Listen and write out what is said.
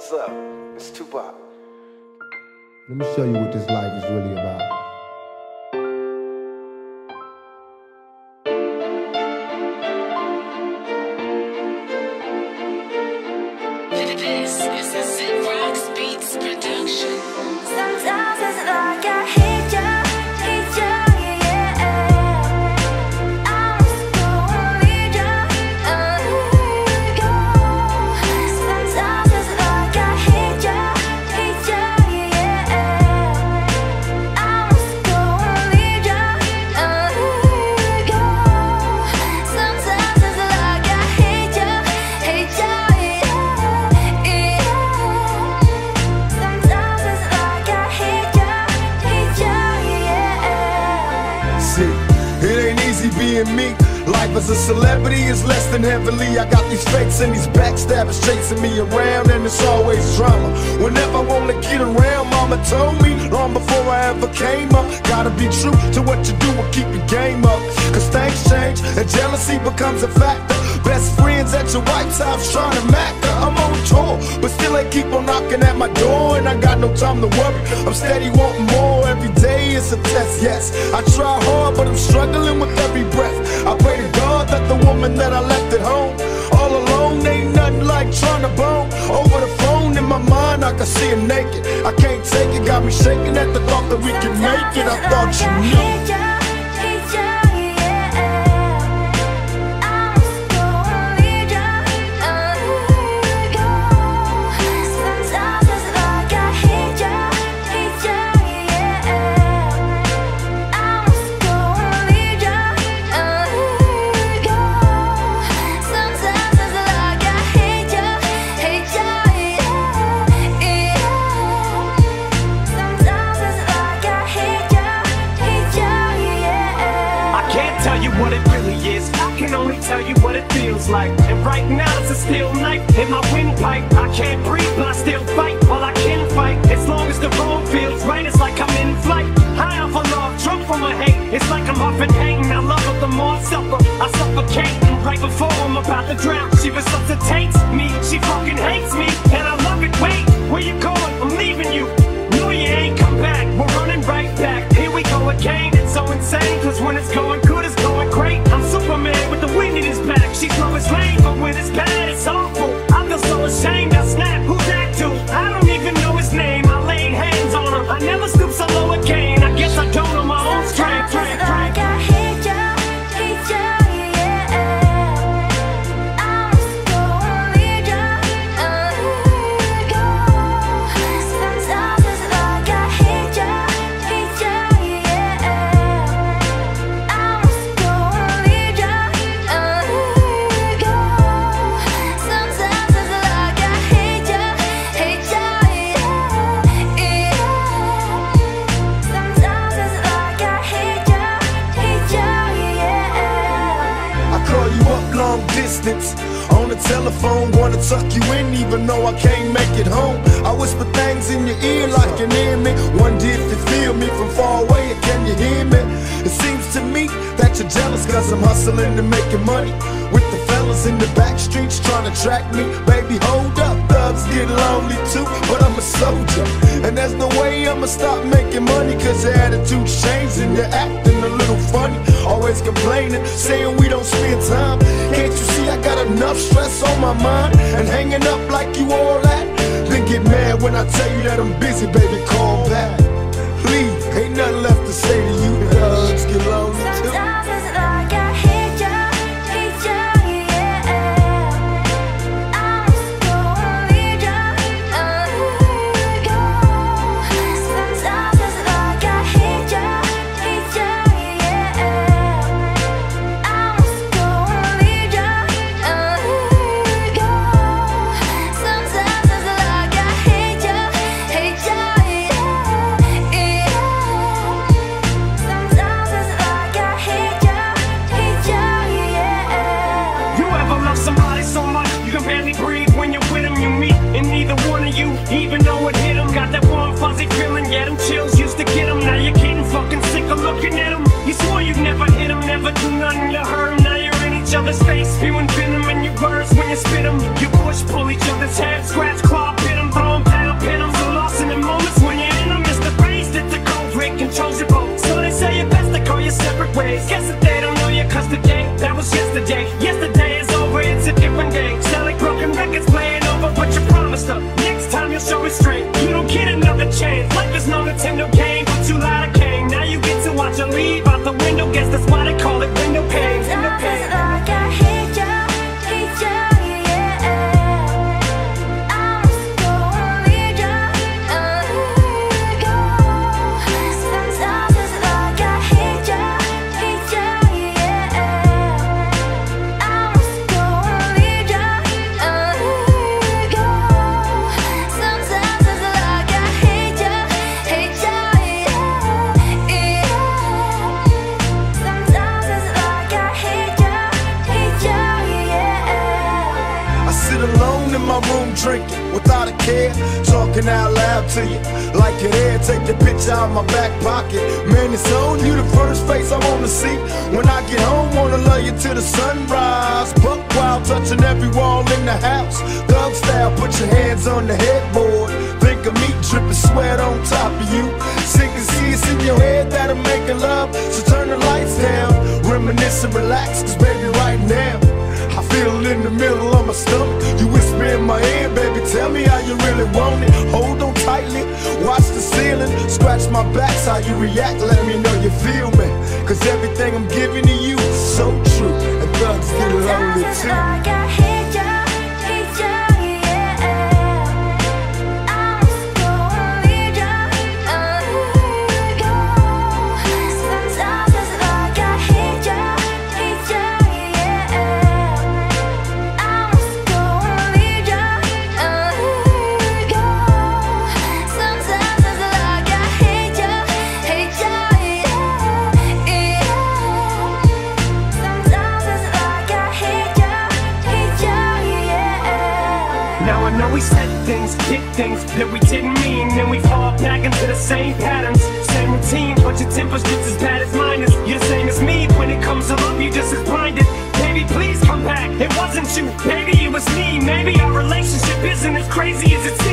What's up? It's Tupac. Let me show you what this life is really about. This is a Sid Rocks Beats production. Sometimes it's like I hate being me. Life as a celebrity is less than heavenly. I got these fakes and these backstabbers chasing me around, and it's always drama. Whenever I wanna get around, mama told me long before I ever came up. Gotta be true to what you do and keep your game up. Cause things change and jealousy becomes a factor. Best friends at your wife's House trying to her. I'm on tour, but still they keep on knocking at my door, and I got no time to worry. I'm steady wanting more day. It's a test, yes. I try hard, but I'm struggling with every breath. I pray to God that the woman that I left at home all alone ain't nothing like trying to bone over the phone. In my mind, I can see her naked. I can't take it, got me shaking at the thought that we can make it. I thought you knew. Can only tell you what it feels like. And right now it's a steel knife in my windpipe. I can't breathe, but I still fight. All I can fight, as long as the road feels right, it's like I'm in flight. High off of love, drunk from my hate. It's like I'm huffing pain. I love her the more I suffer. I suffocate. And right before I'm about to drown, she resuscitates me. She fucking hates me, and I love it. Wait, distance on the telephone, wanna tuck you in even though I can't make it home. I whisper things in your ear like hear me. Wonder if you feel me from far away, or can you hear me? It seems to me that you're jealous cause I'm hustling and making money. Fellas in the back streets trying to track me. Baby, hold up, thugs get lonely too, but I'm a soldier. And there's no way I'ma stop making money cause your attitude's changing. You're acting a little funny, always complaining, saying we don't spend time. Can't you see I got enough stress on my mind? And hanging up like you all that? Then get mad when I tell you that I'm busy, baby, call back. Other's face, spewing venom in your words when you spit them. You push, pull each other's hair, scratch, care. Talking out loud to you like your hair. Take your picture out my back pocket. Man, it's on you the first face I wanna see. When I get home, wanna love you till the sunrise. Buck wild, touching every wall in the house. Thug style, put your hands on the headboard. Think of me dripping sweat on top of you. Sick and see it's in your head that I'm making love. So turn the lights down. Reminisce and relax, Tightly, watch the ceiling, scratch my back, how you react, let me know you feel me. Cause everything I'm giving to you is so true, and thugs get lonely too. We said things, did things that we didn't mean, and we fall back into the same patterns, same routine. But your temper's just as bad as mine is. You're the same as me when it comes to love. You just as blinded. Baby, please come back. It wasn't you, baby, it was me. Maybe our relationship isn't as crazy as it seems.